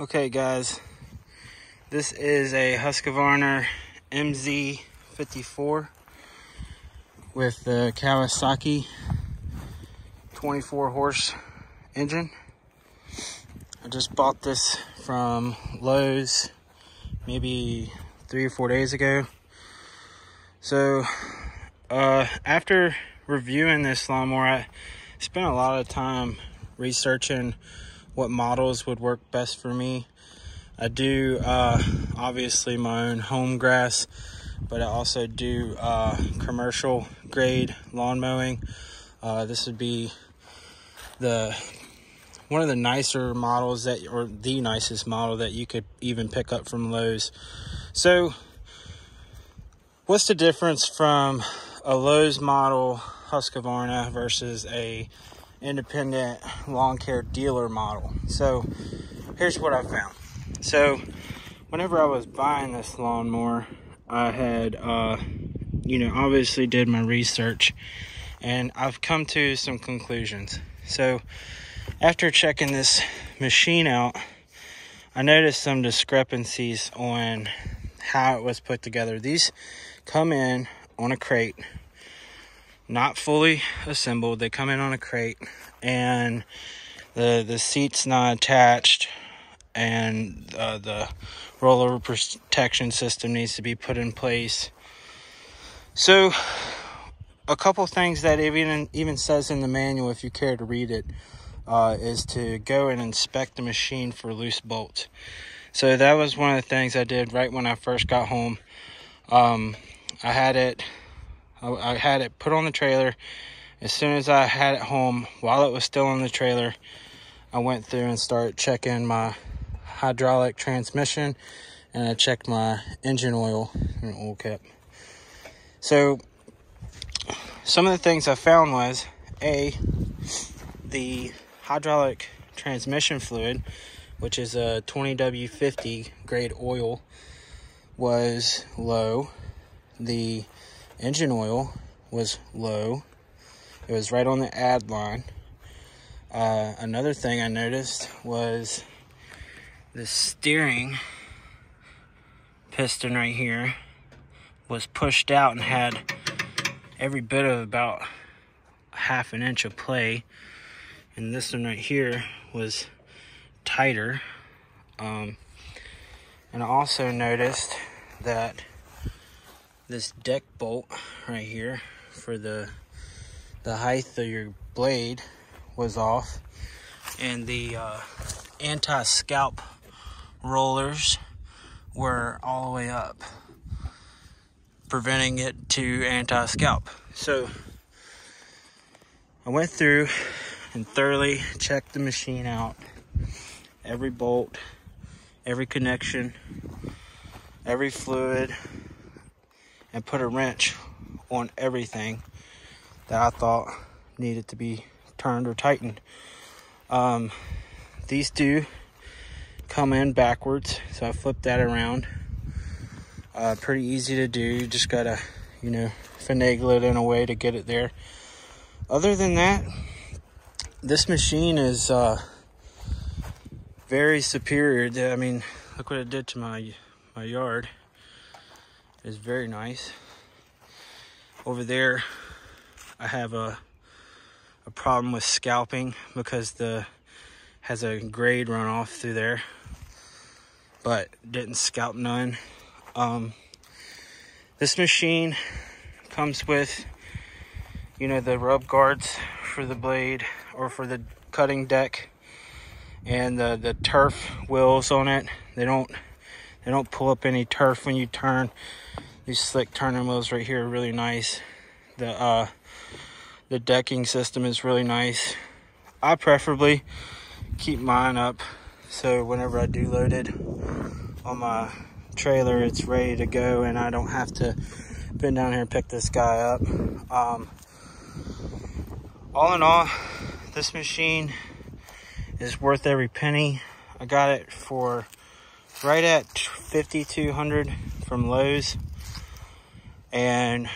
Okay guys, this is a Husqvarna MZ54 with the Kawasaki 24 horse engine. I just bought this from Lowe's maybe three or four days ago. So uh, after reviewing this lawnmower, I spent a lot of time researching what models would work best for me. I do uh, obviously my own home grass, but I also do uh, commercial grade lawn mowing. Uh, this would be the one of the nicer models that, or the nicest model that you could even pick up from Lowe's. So, what's the difference from a Lowe's model Husqvarna versus a independent lawn care dealer model. So here's what I found. So whenever I was buying this lawnmower, I had, uh, you know, obviously did my research and I've come to some conclusions. So after checking this machine out, I noticed some discrepancies on how it was put together. These come in on a crate not fully assembled. They come in on a crate and the the seat's not attached and uh, the rollover protection system needs to be put in place. So a couple things that even even says in the manual if you care to read it uh, is to go and inspect the machine for loose bolts. So that was one of the things I did right when I first got home. Um, I had it I, I had it put on the trailer. As soon as I had it home, while it was still on the trailer, I went through and started checking my hydraulic transmission and I checked my engine oil and oil cap. So some of the things I found was a the hydraulic transmission fluid, which is a 20W50 grade oil, was low. The engine oil was low. It was right on the add line. Uh, another thing I noticed was the steering piston right here was pushed out and had every bit of about half an inch of play. And this one right here was tighter. Um, and I also noticed that this deck bolt right here for the the height of your blade was off. And the uh, anti-scalp rollers were all the way up preventing it to anti-scalp. So I went through and thoroughly checked the machine out. Every bolt every connection every fluid and put a wrench on everything that I thought needed to be turned or tightened. Um, these do come in backwards, so I flipped that around. Uh, pretty easy to do, you just gotta, you know, finagle it in a way to get it there. Other than that, this machine is uh, very superior. I mean, look what it did to my my yard is very nice. Over there, I have a a problem with scalping because the has a grade runoff through there, but didn't scalp none. Um, this machine comes with, you know, the rub guards for the blade or for the cutting deck, and the the turf wheels on it. They don't they don't pull up any turf when you turn. These slick turning wheels right here are really nice. The uh, the decking system is really nice. I preferably keep mine up so whenever I do load it on my trailer, it's ready to go and I don't have to bend down here and pick this guy up. Um, all in all, this machine is worth every penny. I got it for right at 5200 from Lowe's. And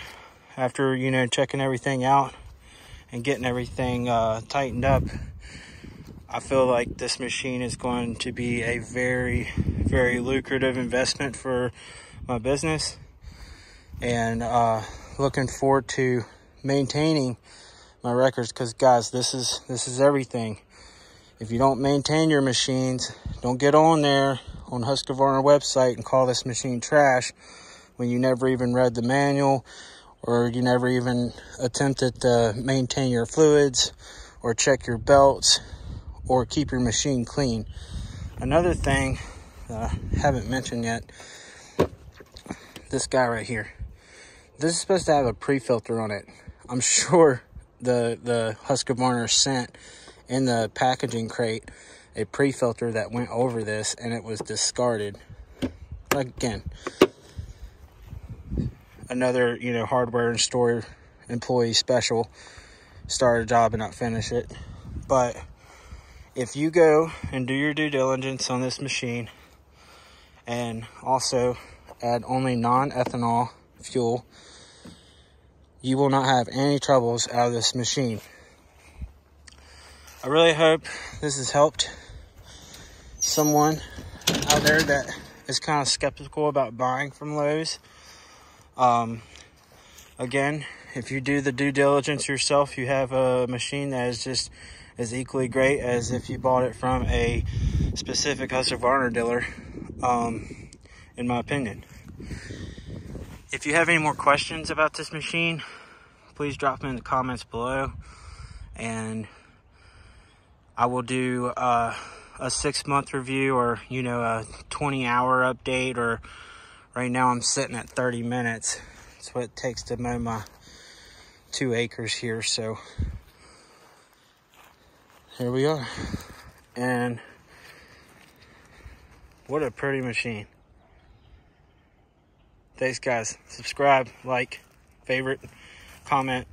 after, you know, checking everything out and getting everything uh, tightened up, I feel like this machine is going to be a very, very lucrative investment for my business. And uh, looking forward to maintaining my records because guys, this is this is everything. If you don't maintain your machines, don't get on there on Husqvarna website and call this machine trash when you never even read the manual or you never even attempted to maintain your fluids or check your belts or keep your machine clean. Another thing I haven't mentioned yet, this guy right here. This is supposed to have a pre-filter on it. I'm sure the, the Husqvarna sent in the packaging crate a pre-filter that went over this and it was discarded. Again, another, you know, hardware and store employee special. Start a job and not finish it. But if you go and do your due diligence on this machine and also add only non-ethanol fuel, you will not have any troubles out of this machine. I really hope this has helped someone out there that is kind of skeptical about buying from Lowe's. Um, again, if you do the due diligence yourself, you have a machine that is just as equally great as if you bought it from a specific Husqvarna dealer, um, in my opinion. If you have any more questions about this machine, please drop them in the comments below, and I will do uh, a six month review or, you know, a 20 hour update or Right now I'm sitting at 30 minutes. That's what it takes to mow my two acres here. So here we are. And what a pretty machine. Thanks guys. Subscribe, like, favorite, comment.